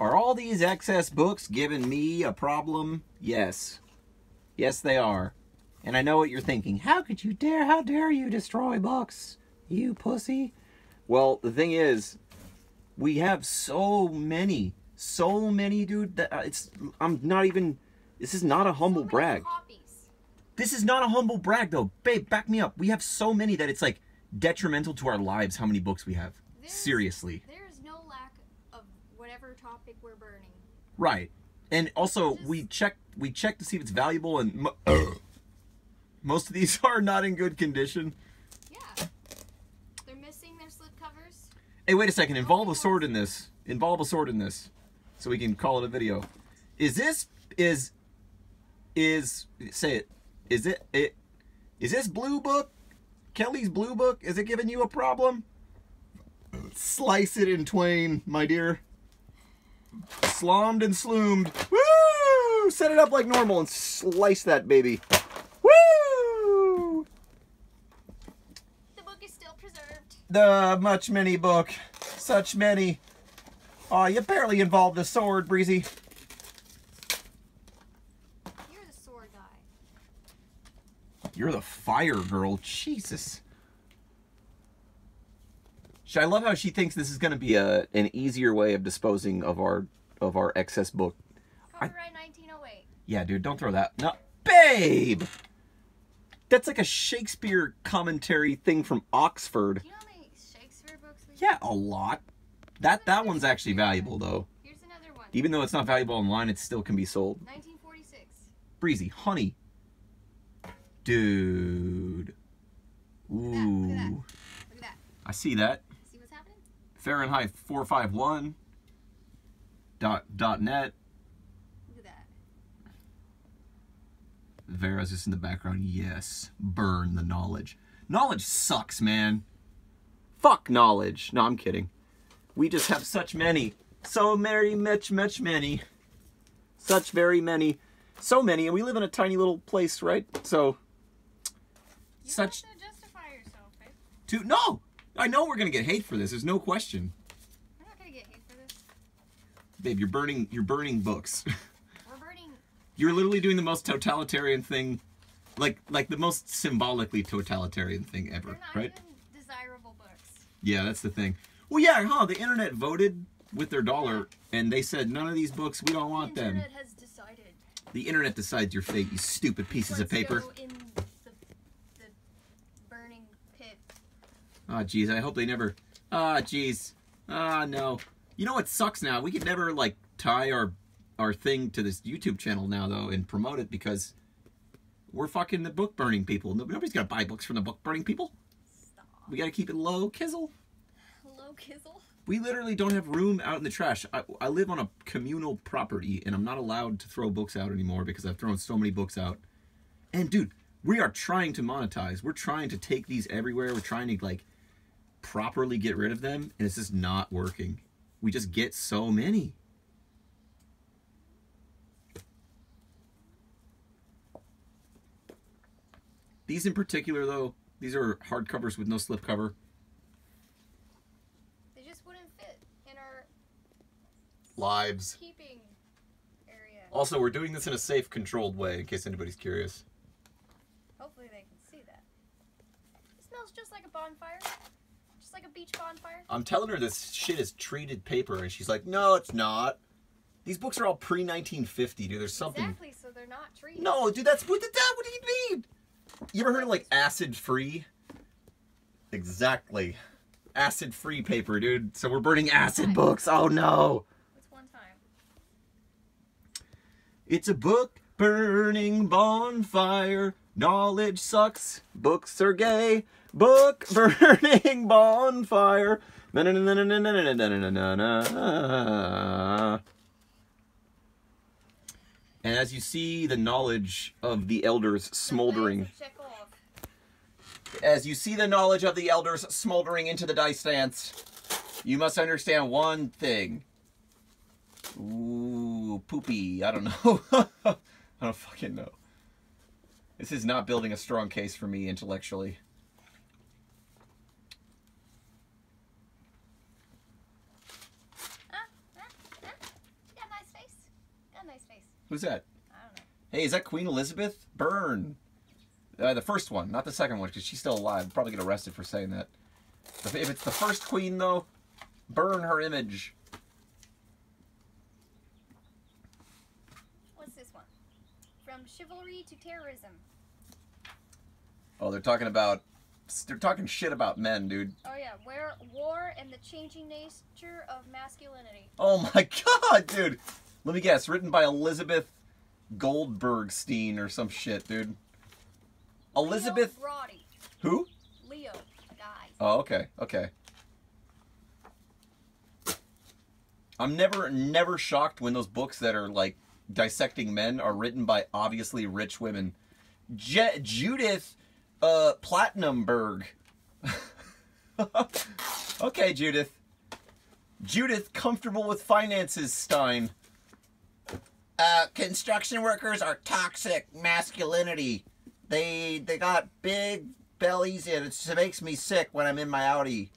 Are all these excess books giving me a problem? Yes. Yes, they are. And I know what you're thinking. How could you dare? How dare you destroy books? You pussy. Well, the thing is, we have so many, so many, dude. That uh, it's. I'm not even. This is not a humble So brag. copies. This is not a humble brag, though. Babe, back me up. We have so many that it's like detrimental to our lives how many books we have. There's- Seriously. There is no lack of whatever topic we're burning. Right. And also, Just- we check we check to see if it's valuable, and mo- most of these are not in good condition. Yeah. They're missing their slip covers. Hey, wait a second. Involve a sword in this. Involve a sword in this, so we can call it a video. Is this is is say it? Is it it? Is this blue book? Kelley's blue book? Is it giving you a problem? Slice it in twain, my dear. Slommed and sloomed. Woo! Set it up like normal and slice that baby. Woo! The book is still preserved. The much many book. Such many. Aw, you barely involved the sword, Breezy. You're the sword guy. You're the fire girl. Jesus. I love how she thinks this is going to be a an easier way of disposing of our of our excess book. I- Copyright 1908. Yeah, dude, don't throw that. No, babe. That's like a Shakespeare commentary thing from Oxford. You know how many Shakespeare books we Yeah, a lot. That that one's actually valuable though. Here's another one. Even though it's not valuable online, it still can be sold. 1946. Breezy, honey. Dude. that, look at that. Ooh. Look at that. I see that. Fahrenheit 451 dot dot net. Look at that. Vera's just in the background. Yes. Burn the knowledge. Knowledge sucks, man. Fuck knowledge. No, I'm kidding. We just have such many. So very much, much many. Such very many. So many. And we live in a tiny little place, right? So. You Such. to justify yourself, eh? babe. To, no! I know we're gonna get hate for this. There's no question. We're not gonna get hate for this. Babe, you're burning. You're burning books. We're burning. you're literally doing the most totalitarian thing, like like the most symbolically totalitarian thing ever, not right? even desirable books. Yeah, that's the thing. Well, yeah, huh? The internet voted with their dollar, and they said none of these books. We don't want the them. internet has decided. The internet decides your fate. You stupid pieces of Let's paper. Go in the, the burning pit. Jeez. I hope they never. Ah, jeez. Ah, no. You know what sucks now? We could never like tie our our thing to this YouTube channel now though and promote it because we're fucking the book burning people. Nobody's gonna buy books from the book burning people. Stop. We gotta keep it low, Kizzle. Hello, Kizzle. We literally don't have room out in the trash. I, I live on a communal property and I'm not allowed to throw books out anymore because I've thrown so many books out. And dude, we are trying to monetize. We're trying to take these everywhere. We're trying to like properly get rid of them and it's just not working. We just get so many. These in particular though, these are hard covers with no slipcover. They just wouldn't fit in our Lives. keeping area. Also, we're doing this in a safe, controlled way, in case anybody's curious. Hopefully they can see that. It smells just like a bonfire. Just like a beach bonfire. I'm telling her this shit is treated paper, and she's like, "No, it's not. These books are all pre 1950, dude. There's something." Exactly, so they're not trees. No, dude, that's what the that. What do you mean? You ever heard of like acid free? Exactly, acid free paper, dude. So we're burning acid books. Oh no! It's one time. It's a book burning bonfire. Knowledge sucks, books are gay, book burning bonfire. And as you see the knowledge of the elders smoldering, as you see the knowledge of the elders smoldering into the dice dance, you must understand one thing. Ooh, poopy. I don't know. I don't fucking know. This is not building a strong case for me intellectually. Who's that? I don't know. Hey, is that Queen Elizabeth? Burn. Uh, the first one, not the second one, because she's still alive. Probably get arrested for saying that. If it's the first queen, though, burn her image. What's this one? From chivalry to terrorism. Oh, they're talking about. They're talking shit about men, dude. Oh yeah, where war and the changing nature of masculinity. Oh my god, dude. Let me guess. Written by Elizabeth Goldbergstein or some shit, dude. Elizabeth. Leo Braudy. Who? Leo, guy. Oh, okay, okay. I'm never, never shocked when those books that are like dissecting men are written by obviously rich women. Je- Judith uh, Platinumberg. okay, Judith. Judith, comfortable with finances, Stein. Uh, construction workers are toxic masculinity. They they got big bellies and it makes me sick when I'm in my Audi.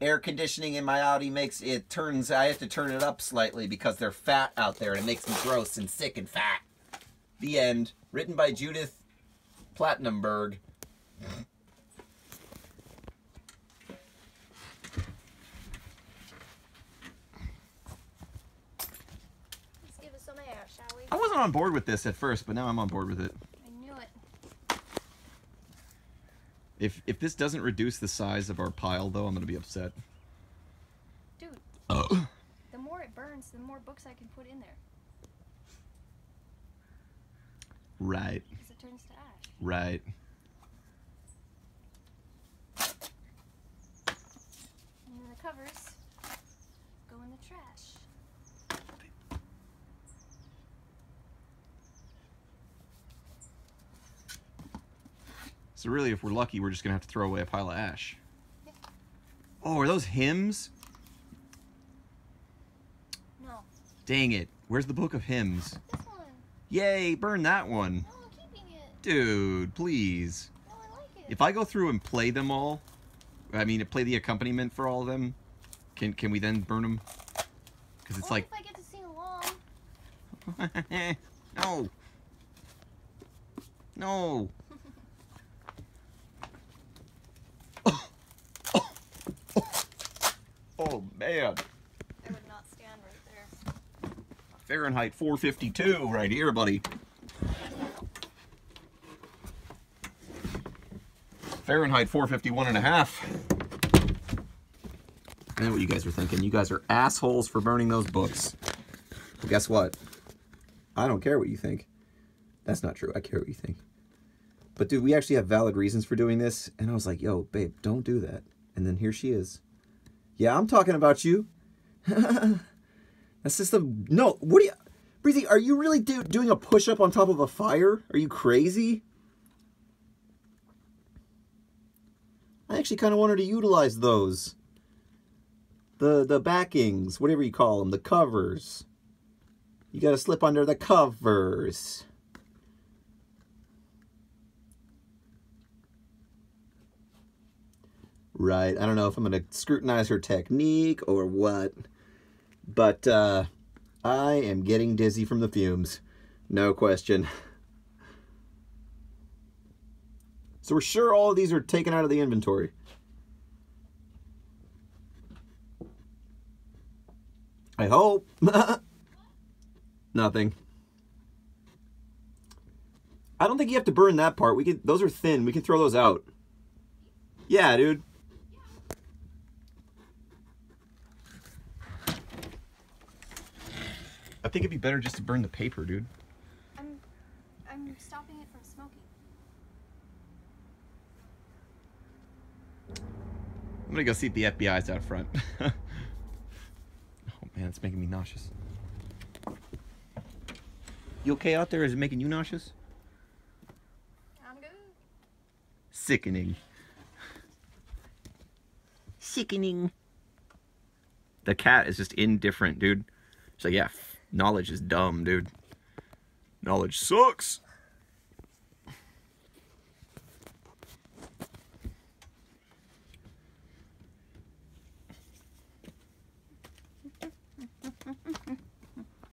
Air conditioning in my Audi makes it turns I have to turn it up slightly because they're fat out there and it makes me gross and sick and fat. The end. Written by Judith Platinumberg. Let's give it some air, shall we? I wasn't on board with this at first, but now I'm on board with it. It. If if this doesn't reduce the size of our pile though, I'm gonna be upset. Dude, Oh. the more it burns, the more books I can put in there. Right, Because it turns to ash. right. And then the covers go in the trash. So really, if we're lucky, we're just gonna have to throw away a pile of ash. Oh, are those hymns? No. Dang it! Where's the book of hymns? This one. Yay! Burn that one, No, I'm keeping it. dude. Please. No, I like it. If I go through and play them all, I mean, play the accompaniment for all of them, can can we then burn them? Because it's Only like if I get to sing along. no, no. Oh man. I would not stand right there. Fahrenheit 452 right here, buddy. Fahrenheit 451 and a half. I know what you guys are thinking. You guys are assholes for burning those books. But guess what? I don't care what you think. That's not true. I care what you think. But dude, we actually have valid reasons for doing this. And I was like, yo, babe, don't do that. And then here she is. Yeah, I'm talking about you. That's just a no. What are you, Breezy? Are you really do, doing a push up on top of a fire? Are you crazy? I actually kind of wanted to utilize those. The the backings, whatever you call them, the covers. You got to slip under the covers. Right. I don't know if I'm going to scrutinize her technique or what. But uh, I am getting dizzy from the fumes. No question. So we're sure all of these are taken out of the inventory. I hope. Nothing. I don't think you have to burn that part. We can those are thin. We can throw those out. Yeah, dude. Think it'd be better just to burn the paper, dude. I'm, I'm stopping it from smoking. I'm gonna go see if the FBI's out front. oh man, it's making me nauseous. You okay out there? Is it making you nauseous? I'm good. Sickening. Sickening. The cat is just indifferent, dude. She's like, yeah, knowledge is dumb, dude. Knowledge sucks.